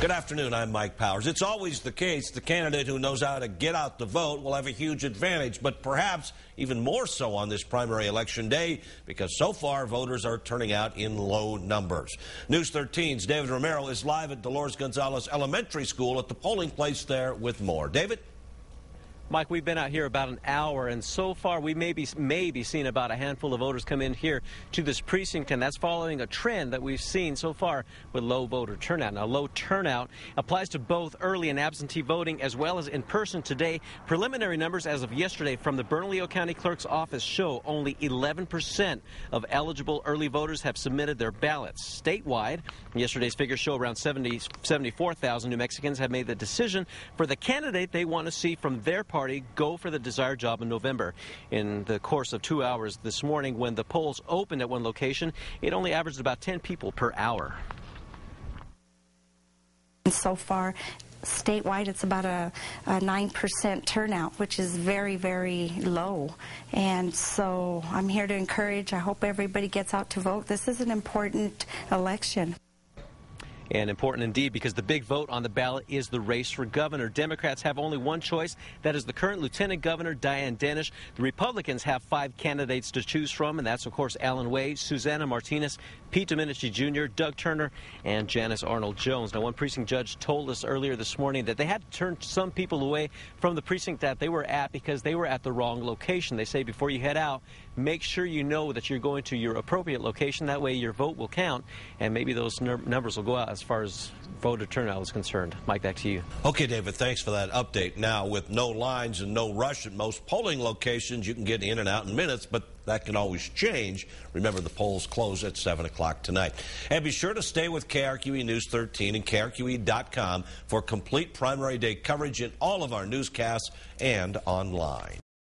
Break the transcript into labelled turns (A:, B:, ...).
A: Good afternoon. I'm Mike Powers. It's always the case the candidate who knows how to get out the vote will have a huge advantage, but perhaps even more so on this primary election day because so far voters are turning out in low numbers. News 13's David Romero is live at Dolores Gonzalez Elementary School at the polling place there with more. David?
B: Mike, we've been out here about an hour, and so far we may be, may be seeing about a handful of voters come in here to this precinct, and that's following a trend that we've seen so far with low voter turnout. Now, low turnout applies to both early and absentee voting as well as in person today. Preliminary numbers as of yesterday from the Bernalillo County Clerk's office show only 11% of eligible early voters have submitted their ballots. Statewide, yesterday's figures show around 70, 74,000 New Mexicans have made the decision for the candidate they want to see from their party Party go for the desired job in November. In the course of two hours this morning, when the polls opened at one location, it only averaged about 10 people per hour.
C: So far, statewide it's about a, a, 9% turnout which is very very low and so i'm here to encourage i hope everybody gets out to vote this is an important election
B: and important indeed because the big vote on the ballot is the race for governor. Democrats have only one choice. That is the current Lieutenant Governor, Diane Denish. The Republicans have five candidates to choose from, and that's, of course, Allen Weh, Susana Martinez, Pete Domenici Jr., Doug Turner, and Janice Arnold Jones. Now, one precinct judge told us earlier this morning that they had to turn some people away from the precinct that they were at because they were at the wrong location. They say before you head out, make sure you know that you're going to your appropriate location. That way your vote will count, and maybe those numbers will go out as far as voter turnout is concerned. Mike, back to you.
A: Okay, David, thanks for that update. Now, with no lines and no rush at most polling locations, you can get in and out in minutes, but that can always change. Remember, the polls close at 7 o'clock tonight. And be sure to stay with KRQE News 13 and KRQE.com for complete primary day coverage in all of our newscasts and online.